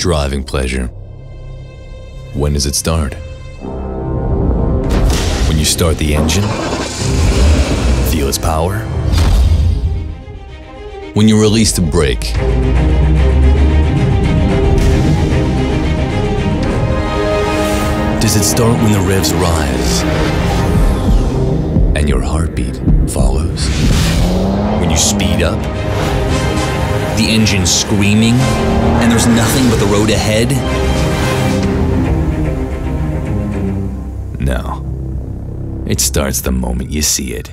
driving pleasure. When does it start? When you start the engine? Feel its power? When you release the brake? Does it start when the revs rise? And your heartbeat follows? When you speed up? The engine screaming? And there's nothing but the road ahead? No. It starts the moment you see it.